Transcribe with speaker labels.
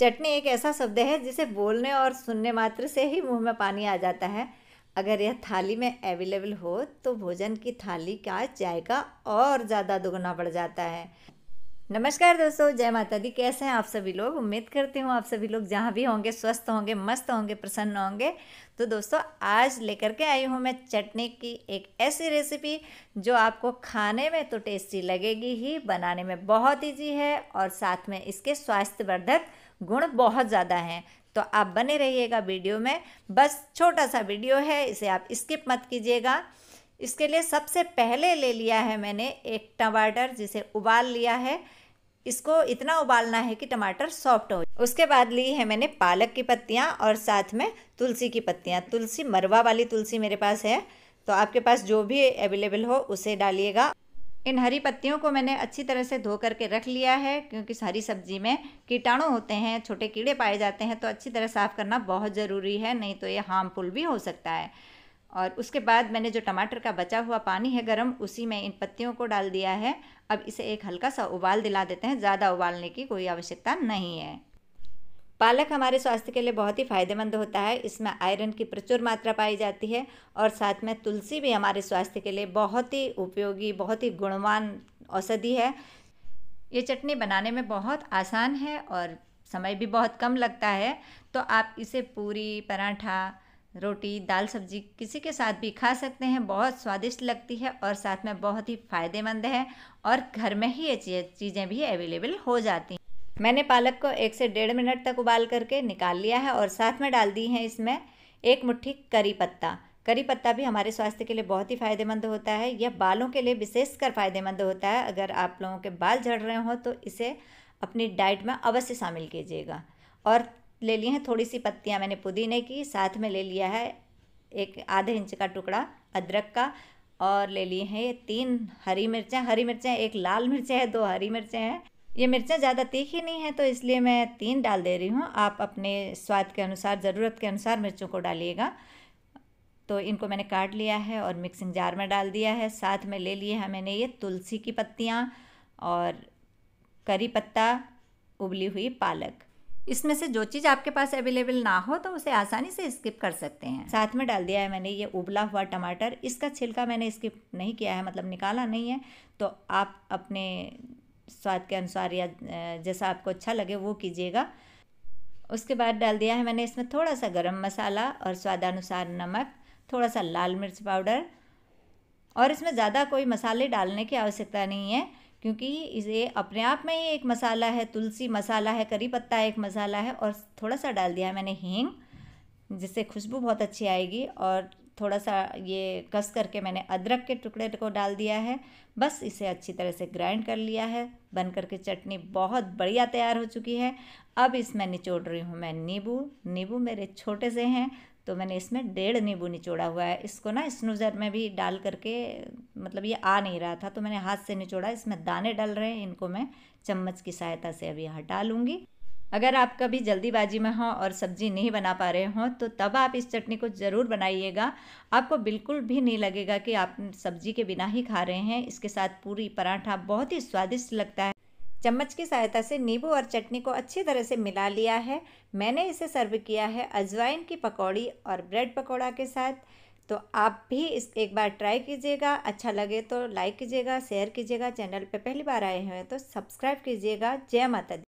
Speaker 1: चटनी एक ऐसा शब्द है जिसे बोलने और सुनने मात्र से ही मुँह में पानी आ जाता है। अगर यह थाली में अवेलेबल हो तो भोजन की थाली का जायका और ज़्यादा दुगना बढ़ जाता है। नमस्कार दोस्तों, जय माता दी। कैसे हैं आप सभी लोग? उम्मीद करती हूँ आप सभी लोग जहाँ भी होंगे, स्वस्थ होंगे, मस्त होंगे, प्रसन्न होंगे। तो दोस्तों, आज लेकर के आई हूँ मैं चटनी की एक ऐसी रेसिपी जो आपको खाने में तो टेस्टी लगेगी ही, बनाने में बहुत ईजी है और साथ में इसके स्वास्थ्यवर्धक गुण बहुत ज़्यादा हैं। तो आप बने रहिएगा वीडियो में। बस छोटा सा वीडियो है, इसे आप स्किप मत कीजिएगा। इसके लिए सबसे पहले ले लिया है मैंने एक टमाटर, जिसे उबाल लिया है। इसको इतना उबालना है कि टमाटर सॉफ्ट हो उसके बाद ली है मैंने पालक की पत्तियाँ और साथ में तुलसी की पत्तियाँ। तुलसी मरवा वाली तुलसी मेरे पास है तो आपके पास जो भी अवेलेबल हो उसे डालिएगा। इन हरी पत्तियों को मैंने अच्छी तरह से धो करके रख लिया है, क्योंकि हरी सब्ज़ी में कीटाणु होते हैं, छोटे कीड़े पाए जाते हैं तो अच्छी तरह साफ़ करना बहुत ज़रूरी है, नहीं तो ये हार्मफुल भी हो सकता है। और उसके बाद मैंने जो टमाटर का बचा हुआ पानी है गर्म, उसी में इन पत्तियों को डाल दिया है। अब इसे एक हल्का सा उबाल दिला देते हैं, ज़्यादा उबालने की कोई आवश्यकता नहीं है। पालक हमारे स्वास्थ्य के लिए बहुत ही फ़ायदेमंद होता है। इसमें आयरन की प्रचुर मात्रा पाई जाती है और साथ में तुलसी भी हमारे स्वास्थ्य के लिए बहुत ही उपयोगी, बहुत ही गुणवान औषधि है। ये चटनी बनाने में बहुत आसान है और समय भी बहुत कम लगता है। तो आप इसे पूरी, पराठा रोटी, दाल सब्ज़ी किसी के साथ भी खा सकते हैं, बहुत स्वादिष्ट लगती है और साथ में बहुत ही फ़ायदेमंद है और घर में ही ये चीज़ें भी अवेलेबल हो जाती हैं। मैंने पालक को एक से डेढ़ मिनट तक उबाल करके निकाल लिया है और साथ में डाल दी है इसमें एक मुट्ठी करी पत्ता। करी पत्ता भी हमारे स्वास्थ्य के लिए बहुत ही फ़ायदेमंद होता है, यह बालों के लिए विशेषकर फ़ायदेमंद होता है। अगर आप लोगों के बाल झड़ रहे हों तो इसे अपनी डाइट में अवश्य शामिल कीजिएगा। और ले लिए हैं, थोड़ी सी पत्तियाँ मैंने पुदीने की, साथ में ले लिया है एक आधे इंच का टुकड़ा अदरक का और ले लिए हैं ये तीन हरी मिर्चें। हरी मिर्चें एक लाल मिर्चें हैं, दो हरी मिर्चें हैं। ये मिर्चें ज़्यादा तीखी नहीं है तो इसलिए मैं तीन डाल दे रही हूँ। आप अपने स्वाद के अनुसार, ज़रूरत के अनुसार मिर्चों को डालिएगा। तो इनको मैंने काट लिया है और मिक्सिंग जार में डाल दिया है। साथ में ले लिए हैं मैंने ये तुलसी की पत्तियाँ और करी पत्ता, उबली हुई पालक। इसमें से जो चीज़ आपके पास अवेलेबल ना हो तो उसे आसानी से स्किप कर सकते हैं। साथ में डाल दिया है मैंने, ये उबला हुआ टमाटर। इसका छिलका मैंने स्किप नहीं किया है मतलब निकाला नहीं है। तो आप अपने स्वाद के अनुसार या जैसा आपको अच्छा लगे वो कीजिएगा। उसके बाद डाल दिया है मैंने इसमें थोड़ा सा गरम मसाला और स्वादानुसार नमक थोड़ा सा लाल मिर्च पाउडर। और इसमें ज़्यादा कोई मसाले डालने की आवश्यकता नहीं है। क्योंकि इसे अपने आप में ही एक मसाला है, तुलसी मसाला है, करी पत्ता एक मसाला है और थोड़ा सा डाल दिया है मैंने हींग, जिससे खुशबू बहुत अच्छी आएगी और थोड़ा सा ये कस करके मैंने अदरक के टुकड़े को डाल दिया है। बस इसे अच्छी तरह से ग्राइंड कर लिया है बन करके चटनी बहुत बढ़िया तैयार हो चुकी है। अब इसमें निचोड़ रही हूँ मैं नींबू नींबू मेरे छोटे से हैं तो मैंने इसमें डेढ़ नींबू निचोड़ा हुआ है। इसको ना स्नूज़र में भी डाल करके मतलब ये आ नहीं रहा था तो मैंने हाथ से निचोड़ा, इसमें दाने डल रहे हैं, इनको मैं चम्मच की सहायता से अभी हटा लूँगी। अगर आप कभी जल्दीबाजी में हो और सब्ज़ी नहीं बना पा रहे हो तो तब आप इस चटनी को ज़रूर बनाइएगा। आपको बिल्कुल भी नहीं लगेगा कि आप सब्ज़ी के बिना ही खा रहे हैं। इसके साथ पूरी पराठा बहुत ही स्वादिष्ट लगता है। चम्मच की सहायता से नींबू और चटनी को अच्छी तरह से मिला लिया है। मैंने इसे सर्व किया है अजवाइन की पकौड़ी और ब्रेड पकौड़ा के साथ। तो आप भी इस एक बार ट्राई कीजिएगा। अच्छा लगे तो लाइक कीजिएगा, शेयर कीजिएगा। चैनल पे पहली बार आए हैं तो सब्सक्राइब कीजिएगा। जय माता दी।